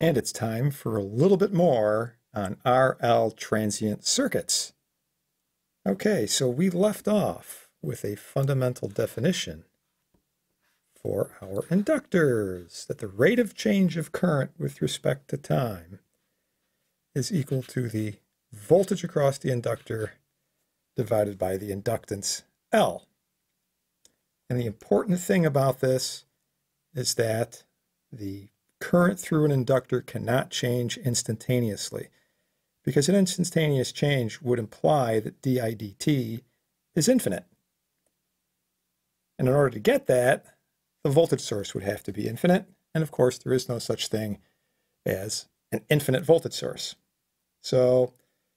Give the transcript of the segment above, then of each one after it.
And it's time for a little bit more on RL transient circuits. Okay, so we left off with a fundamental definition for our inductors, that the rate of change of current with respect to time is equal to the voltage across the inductor divided by the inductance L. And the important thing about this is that the current through an inductor cannot change instantaneously because an instantaneous change would imply that di dt is infinite. And in order to get that, the voltage source would have to be infinite. And of course, there is no such thing as an infinite voltage source. So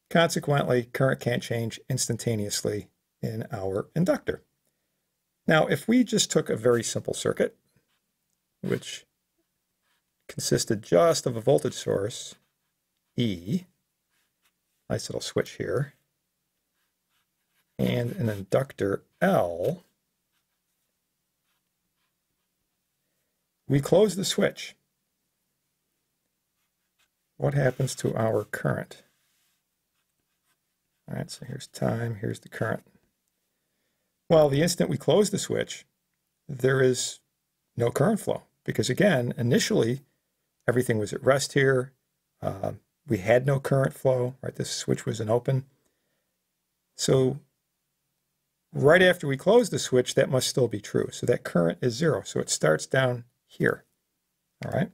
consequently, current can't change instantaneously in our inductor. Now, if we just took a very simple circuit, which consisted just of a voltage source, E, nice little switch here, and an inductor L, we close the switch. What happens to our current? All right, so here's time, here's the current. Well, the instant we close the switch, there is no current flow because again, initially everything was at rest here. Uh, we had no current flow, right? This switch was an open. So right after we close the switch, that must still be true. So that current is zero. So it starts down here, all right?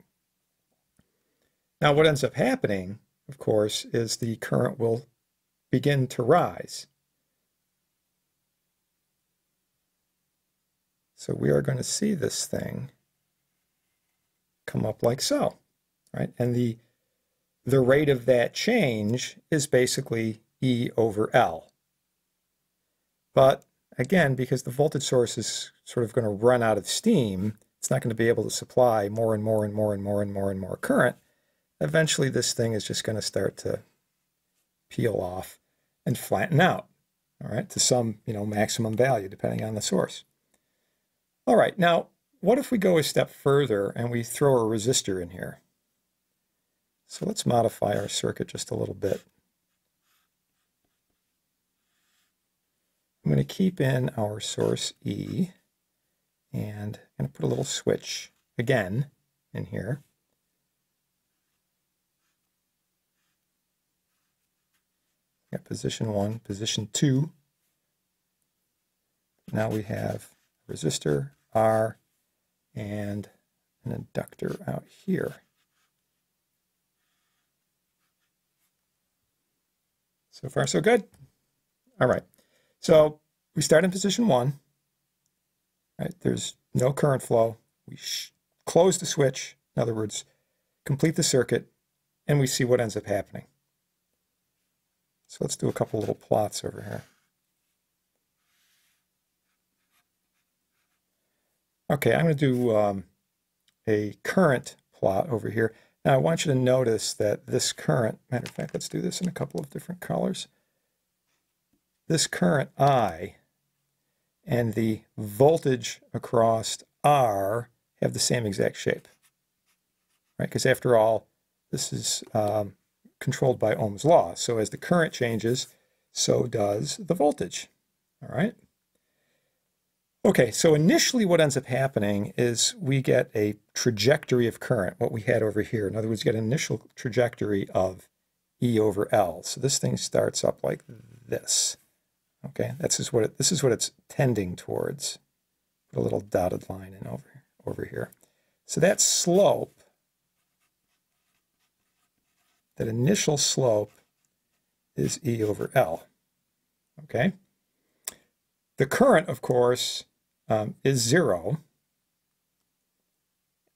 Now what ends up happening, of course, is the current will begin to rise. So we are going to see this thing come up like so, right? And the, the rate of that change is basically E over L. But again, because the voltage source is sort of going to run out of steam, it's not going to be able to supply more and more and more and more and more and more current. Eventually, this thing is just going to start to peel off and flatten out, all right, to some, you know, maximum value, depending on the source. All right, now what if we go a step further and we throw a resistor in here? So let's modify our circuit just a little bit. I'm going to keep in our source E and I'm going to put a little switch again in here. Got position one, position two. Now we have resistor R and an inductor out here. So far, so good. All right. So we start in position one. Right. There's no current flow. We close the switch. In other words, complete the circuit, and we see what ends up happening. So let's do a couple little plots over here. Okay, I'm going to do um, a current plot over here. Now I want you to notice that this current, matter of fact, let's do this in a couple of different colors. This current I and the voltage across R have the same exact shape, right? Because after all, this is um, controlled by Ohm's law. So as the current changes, so does the voltage, all right? Okay, so initially what ends up happening is we get a trajectory of current, what we had over here. In other words, you get an initial trajectory of E over L. So this thing starts up like this. Okay, this is what it, this is what it's tending towards. Put a little dotted line in over, over here. So that slope, that initial slope is E over L. Okay? The current, of course, um, is zero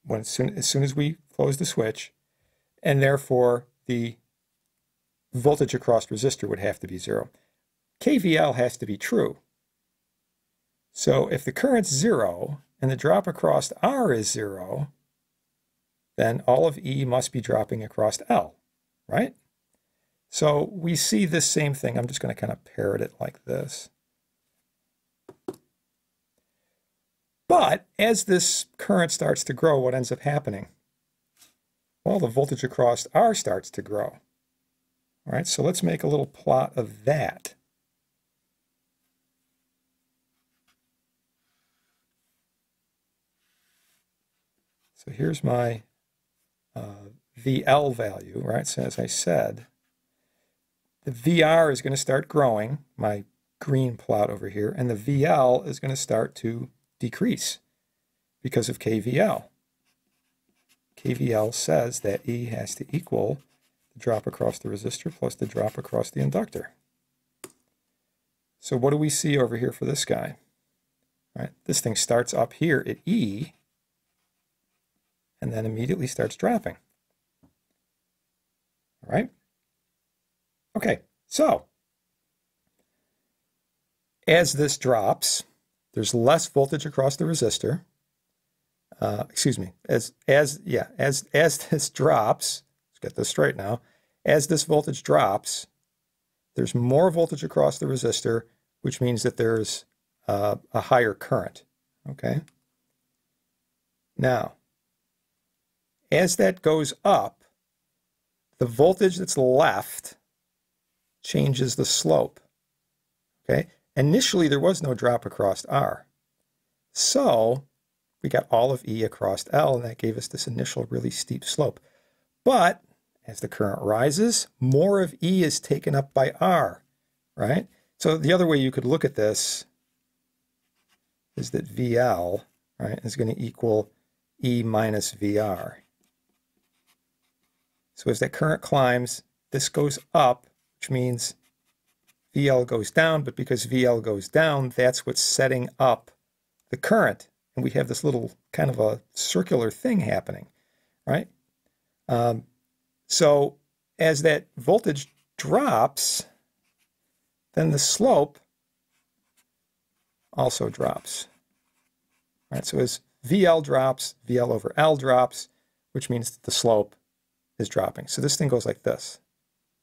when soon, as soon as we close the switch, and therefore the voltage across resistor would have to be zero. KVL has to be true. So if the current's zero and the drop across R is zero, then all of E must be dropping across L, right? So we see this same thing. I'm just going to kind of parrot it like this. But as this current starts to grow, what ends up happening? Well, the voltage across R starts to grow. All right, so let's make a little plot of that. So here's my uh, VL value, right? So as I said, the VR is going to start growing, my green plot over here, and the VL is going to start to decrease because of KVL. KVL says that E has to equal the drop across the resistor plus the drop across the inductor. So what do we see over here for this guy? Right, this thing starts up here at E and then immediately starts dropping. All right? Okay, so as this drops, there's less voltage across the resistor. Uh, excuse me, as as yeah, as as this drops, let's get this straight now. As this voltage drops, there's more voltage across the resistor, which means that there's uh, a higher current. Okay. Now, as that goes up, the voltage that's left changes the slope. Okay. Initially, there was no drop across R. So we got all of E across L, and that gave us this initial really steep slope. But as the current rises, more of E is taken up by R, right? So the other way you could look at this is that VL, right, is going to equal E minus VR. So as that current climbs, this goes up, which means VL goes down, but because VL goes down, that's what's setting up the current. And we have this little kind of a circular thing happening, right? Um, so as that voltage drops, then the slope also drops. Right? So as VL drops, VL over L drops, which means that the slope is dropping. So this thing goes like this.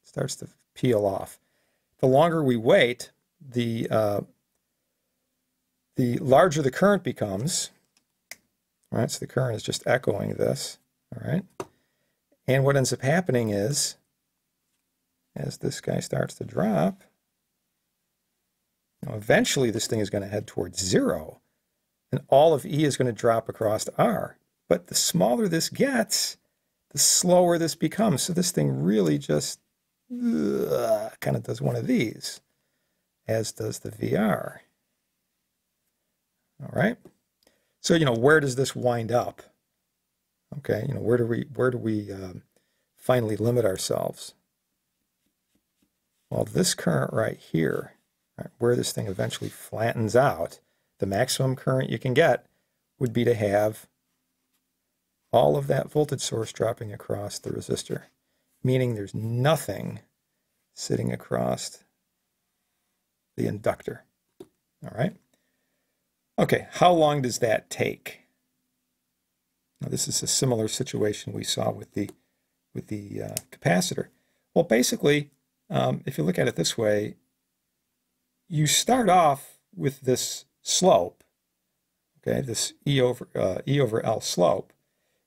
It starts to peel off. The longer we wait, the uh, the larger the current becomes. Right, so the current is just echoing this. All right, and what ends up happening is, as this guy starts to drop, now eventually this thing is going to head towards zero, and all of E is going to drop across R. But the smaller this gets, the slower this becomes. So this thing really just kind of does one of these, as does the VR. All right. So, you know, where does this wind up? Okay, you know, where do we where do we um, finally limit ourselves? Well, this current right here, right, where this thing eventually flattens out, the maximum current you can get would be to have all of that voltage source dropping across the resistor, meaning there's nothing sitting across the inductor. All right. Okay, how long does that take? Now, this is a similar situation we saw with the with the uh, capacitor. Well, basically, um, if you look at it this way, you start off with this slope, okay, this E over uh, E over L slope,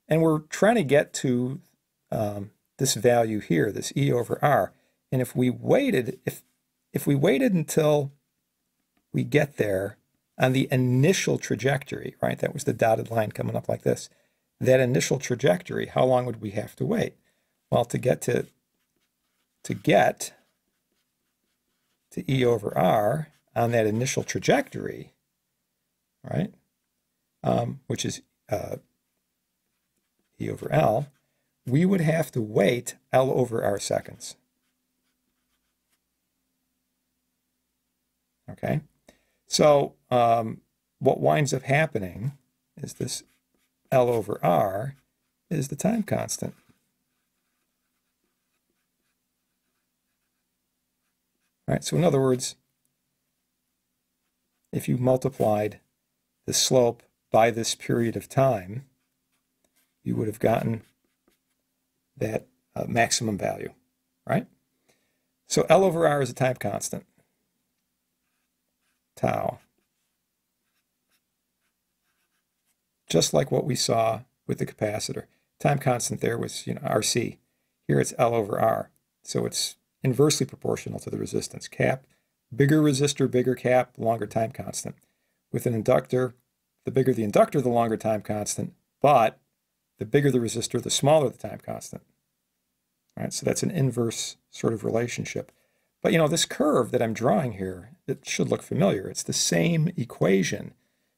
and we're trying to get to um, this value here, this E over R. And if we waited, if, if we waited until we get there on the initial trajectory, right? That was the dotted line coming up like this. That initial trajectory, how long would we have to wait? Well, to get to to get to E over R on that initial trajectory, right? Um, which is uh, E over L, we would have to wait L over R seconds. Okay, so um, what winds up happening is this L over R is the time constant. All right, so in other words, if you multiplied the slope by this period of time, you would have gotten that uh, maximum value, right? So L over R is a time constant, tau. Just like what we saw with the capacitor. time constant there was you know RC. Here it's L over R. So it's inversely proportional to the resistance. Cap, bigger resistor, bigger cap, longer time constant. With an inductor, the bigger the inductor, the longer time constant, but the bigger the resistor, the smaller the time constant. All right, so that's an inverse sort of relationship. But you know, this curve that I'm drawing here, it should look familiar. It's the same equation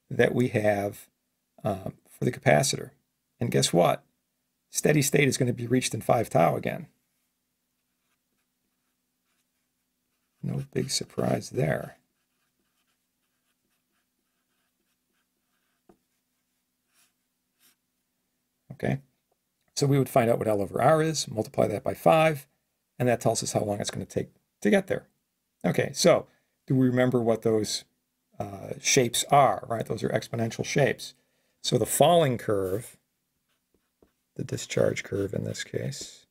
that we have um, for the capacitor. And guess what? Steady state is going to be reached in 5 tau again. No big surprise there. Okay, so we would find out what L over R is, multiply that by 5, and that tells us how long it's going to take to get there. Okay, so do we remember what those uh, shapes are, right? Those are exponential shapes. So the falling curve, the discharge curve in this case,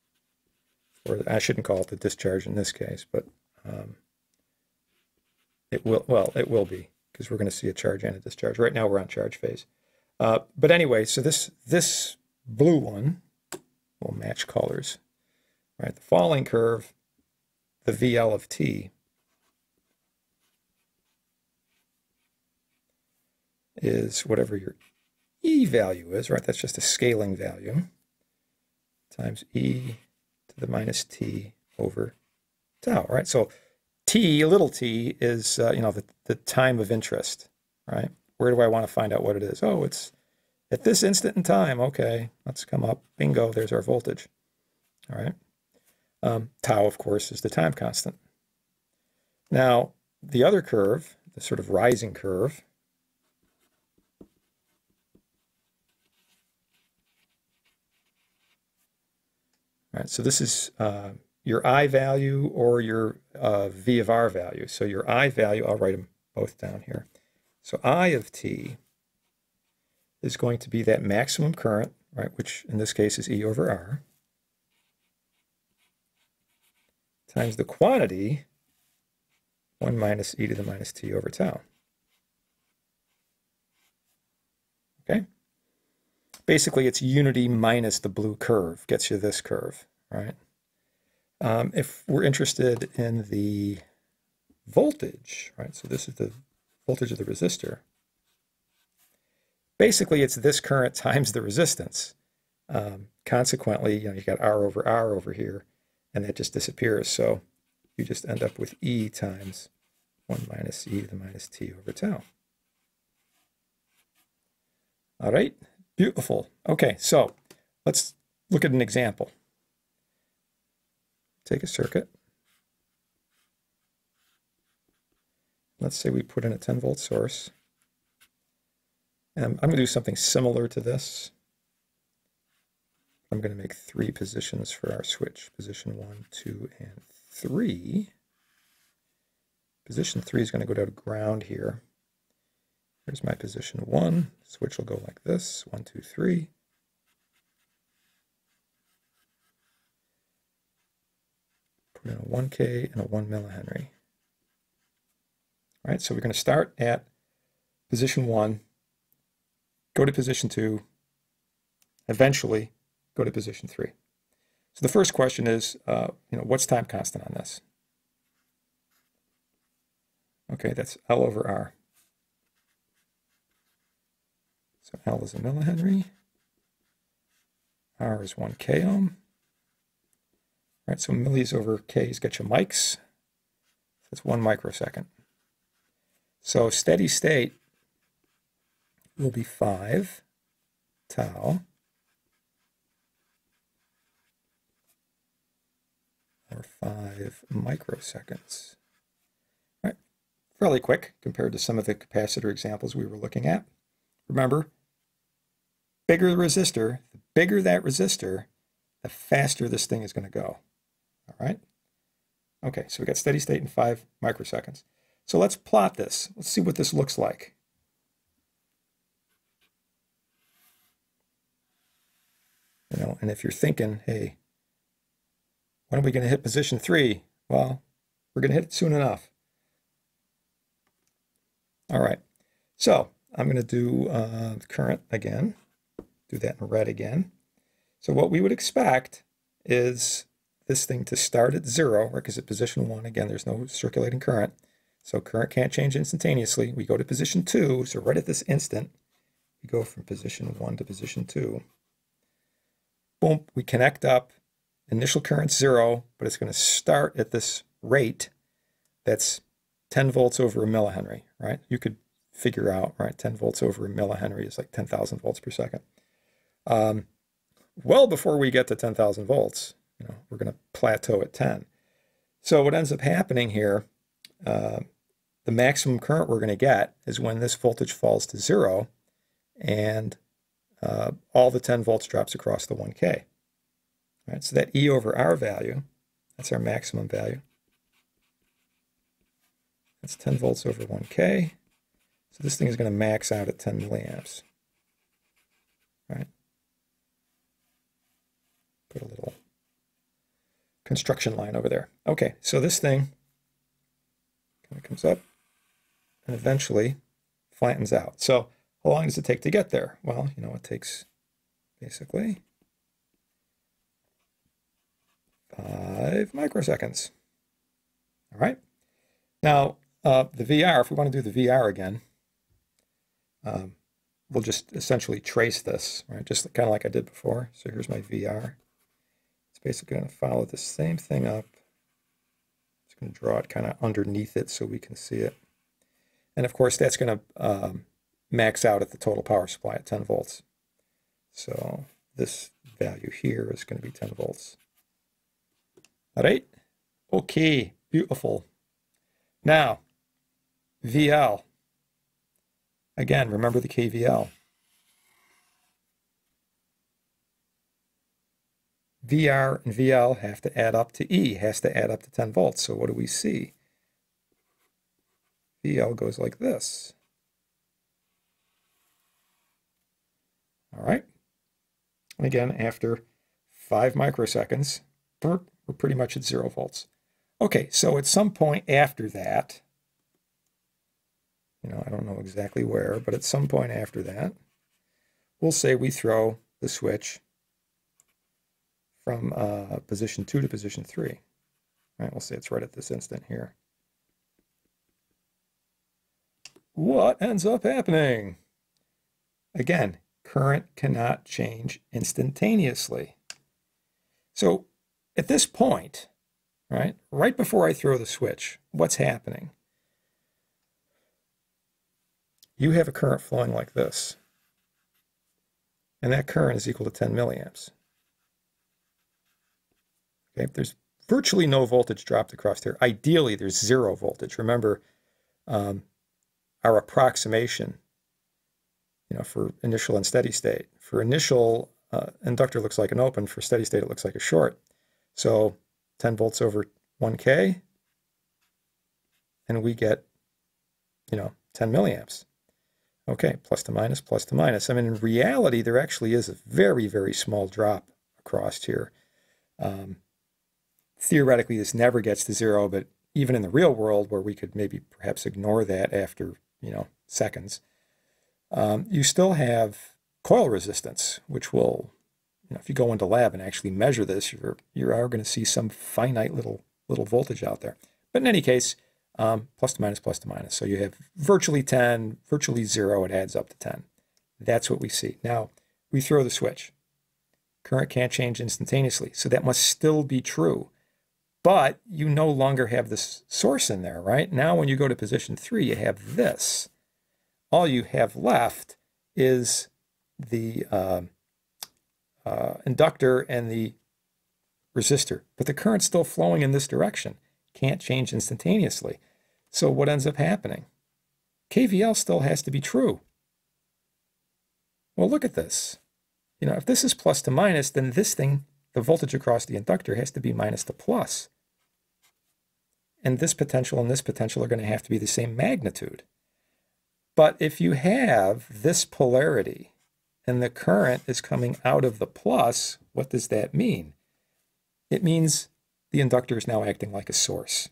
or I shouldn't call it the discharge in this case, but um, it will, well, it will be because we're going to see a charge and a discharge. Right now we're on charge phase. Uh, but anyway, so this, this blue one will match colors, right? The falling curve, the VL of T is whatever your E value is, right? That's just a scaling value times E to the minus T over tau, right? So T, little t, is, uh, you know, the, the time of interest, right? Where do I want to find out what it is? Oh, it's at this instant in time. Okay, let's come up. Bingo, there's our voltage. All right. Um, tau, of course, is the time constant. Now, the other curve, the sort of rising curve, All right, so this is uh, your I value or your uh, V of R value. So your I value, I'll write them both down here. So I of T is going to be that maximum current, right, which in this case is E over R, times the quantity, 1 minus e to the minus t over tau. Okay? basically it's unity minus the blue curve gets you this curve, right? Um, if we're interested in the voltage, right? So this is the voltage of the resistor. Basically, it's this current times the resistance. Um, consequently, you know, you got R over R over here, and that just disappears. So you just end up with E times 1 minus E to the minus T over tau. All right. Beautiful. Okay, so let's look at an example. Take a circuit. Let's say we put in a 10 volt source. And I'm going to do something similar to this. I'm going to make three positions for our switch. Position one, two, and three. Position three is going to go down to ground here. Here's my position one. Switch will go like this, one, two, three. Put in a 1K and a 1 millihenry. All right, so we're going to start at position one, go to position two, eventually go to position three. So the first question is, uh, you know, what's time constant on this? Okay, that's L over R. So L is a millihenry. R is 1 k ohm. All right, so millis over k's get you mics. That's one microsecond. So steady state will be 5 tau or 5 microseconds. All right, fairly quick compared to some of the capacitor examples we were looking at. Remember, bigger the resistor, the bigger that resistor, the faster this thing is going to go. All right? Okay, so we got steady state in five microseconds. So let's plot this. Let's see what this looks like. You know, and if you're thinking, hey, when are we going to hit position three? Well, we're going to hit it soon enough. All right, so I'm going to do uh, current again do that in red again. So what we would expect is this thing to start at zero? Because at position one, again, there's no circulating current. So current can't change instantaneously. We go to position two. So right at this instant, we go from position one to position two. Boom, we connect up. Initial current zero, but it's going to start at this rate that's 10 volts over a millihenry, right? You could figure out, right? 10 volts over a millihenry is like 10,000 volts per second. Um, well before we get to 10,000 volts, you know, we're going to plateau at 10. So what ends up happening here, uh, the maximum current we're going to get is when this voltage falls to zero and uh, all the 10 volts drops across the 1K. Right, so that E over R value, that's our maximum value. That's 10 volts over 1K. So this thing is going to max out at 10 milliamps. Right. Put a little construction line over there. Okay, so this thing kind of comes up and eventually flattens out. So how long does it take to get there? Well, you know, it takes basically five microseconds. All right. Now, uh, the VR, if we want to do the VR again, um, we'll just essentially trace this, right? Just kind of like I did before. So here's my VR. It's basically going to follow the same thing up. Just going to draw it kind of underneath it so we can see it. And of course, that's going to um, max out at the total power supply at 10 volts. So this value here is going to be 10 volts. All right. Okay. Beautiful. Now, VL. Again, remember the KVL. VR and VL have to add up to E, has to add up to 10 volts. So what do we see? VL goes like this. All right. And again, after five microseconds, we're pretty much at zero volts. Okay, so at some point after that, you know, I don't know exactly where, but at some point after that, we'll say we throw the switch from uh, position two to position three. All right, we'll say it's right at this instant here. What ends up happening? Again, current cannot change instantaneously. So at this point, right, right before I throw the switch, what's happening? You have a current flowing like this, and that current is equal to 10 milliamps. Okay, there's virtually no voltage dropped across there. Ideally, there's zero voltage. Remember, um, our approximation you know, for initial and steady state. For initial, uh, inductor looks like an open. For steady state, it looks like a short. So 10 volts over 1K, and we get, you know, 10 milliamps. Okay, plus to minus, plus to minus. I mean, in reality, there actually is a very, very small drop across here. Um, theoretically, this never gets to zero, but even in the real world, where we could maybe perhaps ignore that after, you know, seconds, um, you still have coil resistance, which will, you know, if you go into lab and actually measure this, you're you are going to see some finite little little voltage out there. But in any case, um, plus to minus, plus to minus. So you have virtually 10, virtually zero, it adds up to 10. That's what we see. Now, we throw the switch. Current can't change instantaneously, so that must still be true. But you no longer have this source in there, right? Now when you go to position three, you have this all you have left is the uh, uh, inductor and the resistor. But the current's still flowing in this direction. Can't change instantaneously. So what ends up happening? KVL still has to be true. Well, look at this. You know, if this is plus to minus, then this thing, the voltage across the inductor, has to be minus to plus. And this potential and this potential are going to have to be the same magnitude. But if you have this polarity and the current is coming out of the plus, what does that mean? It means the inductor is now acting like a source,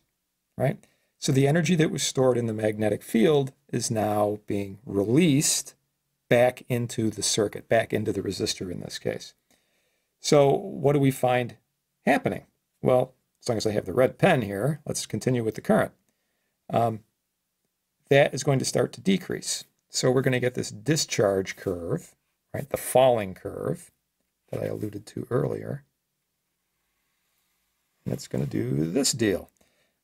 right? So the energy that was stored in the magnetic field is now being released back into the circuit, back into the resistor in this case. So what do we find happening? Well, as long as I have the red pen here, let's continue with the current. Um, that is going to start to decrease. So we're going to get this discharge curve, right? The falling curve that I alluded to earlier. And it's going to do this deal.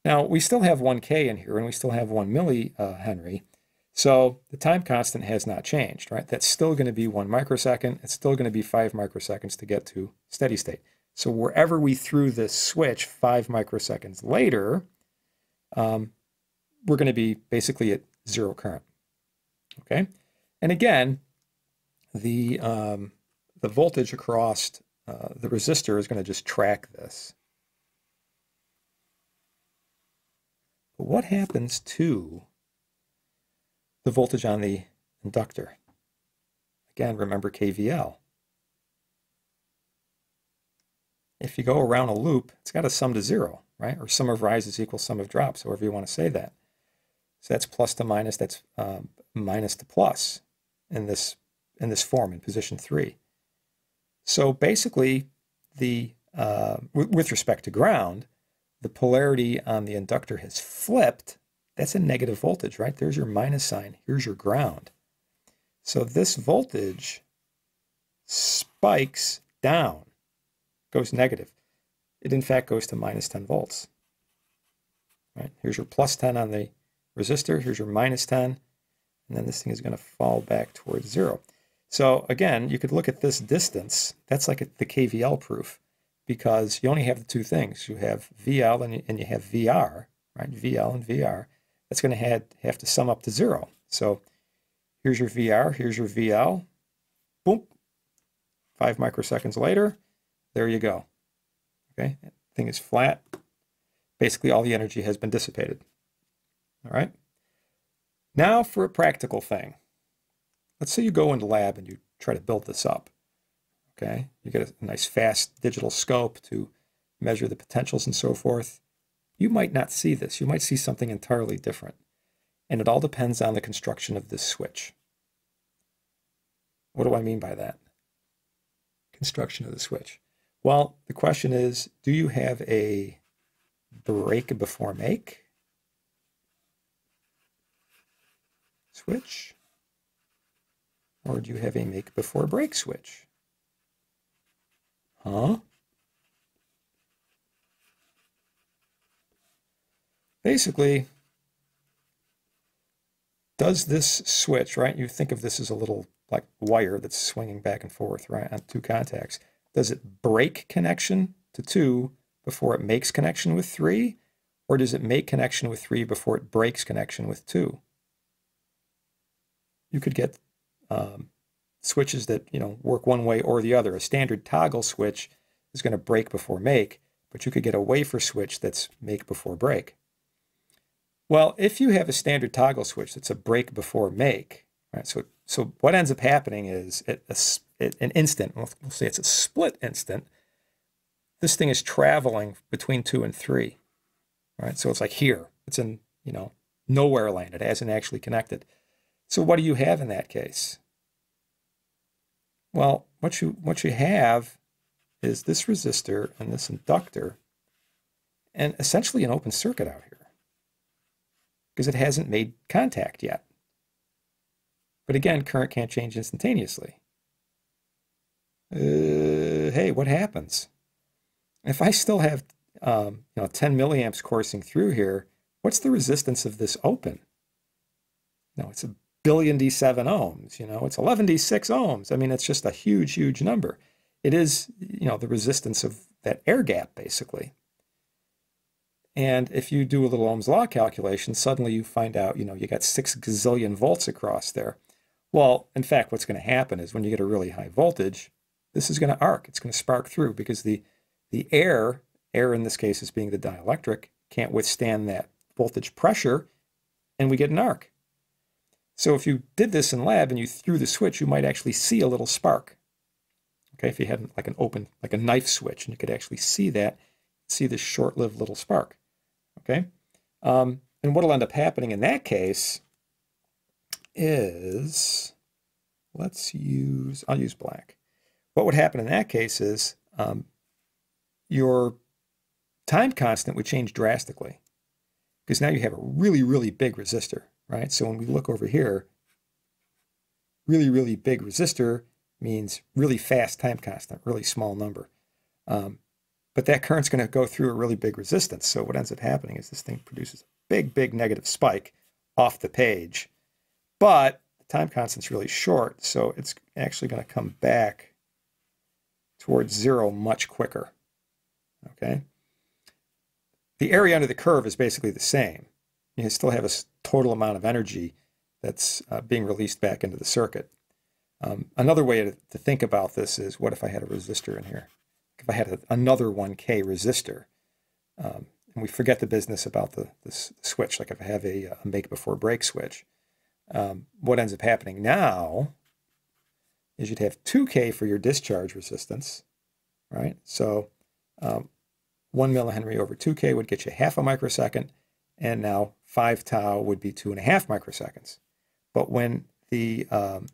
Now, we still have 1K in here, and we still have 1 millihenry. Uh, so the time constant has not changed, right? That's still going to be 1 microsecond. It's still going to be 5 microseconds to get to steady state. So wherever we threw this switch 5 microseconds later, um, we're going to be basically at zero current. Okay? And again, the, um, the voltage across uh, the resistor is going to just track this. But what happens to the voltage on the inductor? Again, remember KVL. If you go around a loop, it's got to sum to zero, right? Or sum of rises equals sum of drops, however you want to say that. So that's plus to minus, that's um, minus to plus in this, in this form, in position three. So basically, the uh, with respect to ground, the polarity on the inductor has flipped, that's a negative voltage, right? There's your minus sign. Here's your ground. So this voltage spikes down, goes negative. It in fact goes to minus 10 volts. Right? Here's your plus 10 on the resistor. Here's your minus 10. And then this thing is going to fall back towards zero. So again, you could look at this distance. That's like the KVL proof because you only have the two things. You have VL and you, and you have VR, right? VL and VR. That's going to have, have to sum up to zero. So here's your VR, here's your VL. Boom. Five microseconds later, there you go. Okay, thing is flat. Basically, all the energy has been dissipated. All right. Now for a practical thing. Let's say you go into lab and you try to build this up. Okay, you get a nice fast digital scope to measure the potentials and so forth. You might not see this. You might see something entirely different. And it all depends on the construction of this switch. What do I mean by that? Construction of the switch. Well, the question is, do you have a break before make switch? Or do you have a make before break switch? Huh? Basically, does this switch, right? You think of this as a little like wire that's swinging back and forth, right, on two contacts. Does it break connection to two before it makes connection with three? Or does it make connection with three before it breaks connection with two? You could get um, switches that you know work one way or the other. A standard toggle switch is going to break before make, but you could get a wafer switch that's make before break. Well, if you have a standard toggle switch that's a break before make, right? So, so what ends up happening is at, a, at an instant, we'll, we'll say it's a split instant, this thing is traveling between two and three, right? So it's like here, it's in, you know, nowhere land. It hasn't actually connected. So what do you have in that case? Well, what you, what you have is this resistor and this inductor and essentially an open circuit out here because it hasn't made contact yet. But again, current can't change instantaneously. Uh, hey, what happens? If I still have um, you know 10 milliamps coursing through here, what's the resistance of this open? No, it's a billion D7 ohms, you know, it's 11D6 ohms. I mean, it's just a huge, huge number. It is, you know, the resistance of that air gap, basically. And if you do a little Ohm's law calculation, suddenly you find out, you know, you got six gazillion volts across there. Well, in fact, what's going to happen is when you get a really high voltage, this is going to arc. It's going to spark through because the, the air, air in this case is being the dielectric, can't withstand that voltage pressure, and we get an arc. So if you did this in lab and you threw the switch, you might actually see a little spark. Okay, if you had like an open, like a knife switch, and you could actually see that, see this short-lived little spark. Okay, um, and what'll end up happening in that case is, let's use, I'll use black. What would happen in that case is um, your time constant would change drastically because now you have a really, really big resistor, right? So when we look over here, really, really big resistor means really fast time constant, really small number. Um, but that current's going to go through a really big resistance. So what ends up happening is this thing produces a big, big negative spike off the page. But the time constant's really short, so it's actually going to come back towards zero much quicker. Okay? The area under the curve is basically the same. You still have a total amount of energy that's uh, being released back into the circuit. Um, another way to, to, think about this is what if I had a resistor in here? If I had a, another 1K resistor, um, and we forget the business about the, the switch, like if I have a, a make before break switch, um, what ends up happening now is you'd have 2K for your discharge resistance, right? So um, 1 millihenry over 2K would get you half a microsecond, and now 5 tau would be 2.5 microseconds. But when the um,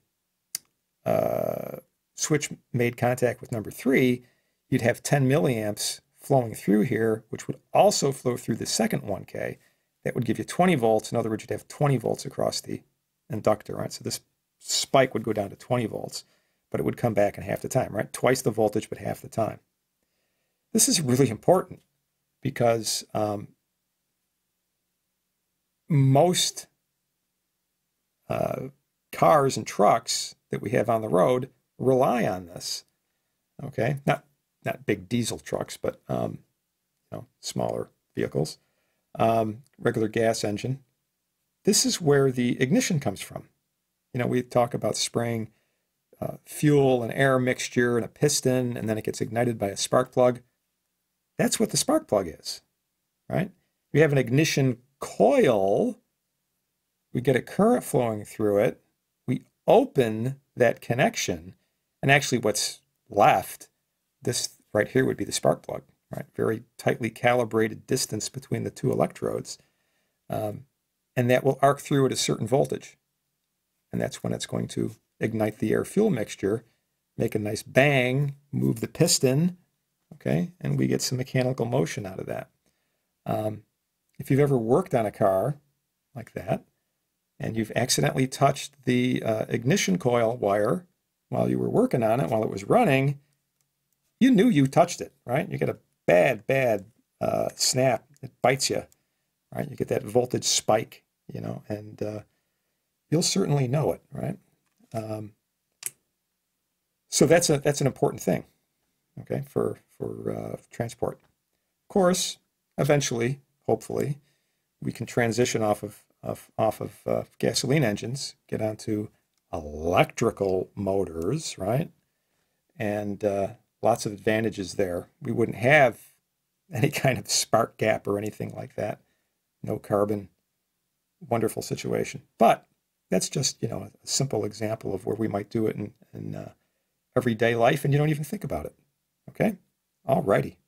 uh, switch made contact with number 3, you'd have 10 milliamps flowing through here, which would also flow through the second 1K. That would give you 20 volts. In other words, you'd have 20 volts across the inductor, right? So this spike would go down to 20 volts, but it would come back in half the time, right? Twice the voltage, but half the time. This is really important because um, most uh, cars and trucks that we have on the road rely on this. Okay, not not big diesel trucks, but um, you know, smaller vehicles, um, regular gas engine. This is where the ignition comes from. You know, we talk about spraying uh, fuel and air mixture and a piston, and then it gets ignited by a spark plug. That's what the spark plug is, right? We have an ignition coil. We get a current flowing through it. We open that connection, and actually, what's left, this right here would be the spark plug, right? Very tightly calibrated distance between the two electrodes. Um, and that will arc through at a certain voltage. And that's when it's going to ignite the air fuel mixture, make a nice bang, move the piston, okay, and we get some mechanical motion out of that. Um, if you've ever worked on a car like that, and you've accidentally touched the uh, ignition coil wire while you were working on it, while it was running, you knew you touched it, right? You get a bad, bad uh, snap. It bites you, right? You get that voltage spike, you know, and uh, you'll certainly know it, right? Um, so that's a that's an important thing, okay, for for uh, transport. Of course, eventually, hopefully, we can transition off of, of off of uh, gasoline engines, get onto electrical motors, right? And uh, lots of advantages there. We wouldn't have any kind of spark gap or anything like that. No carbon. Wonderful situation. But that's just, you know, a simple example of where we might do it in, in uh, everyday life and you don't even think about it. Okay? All righty.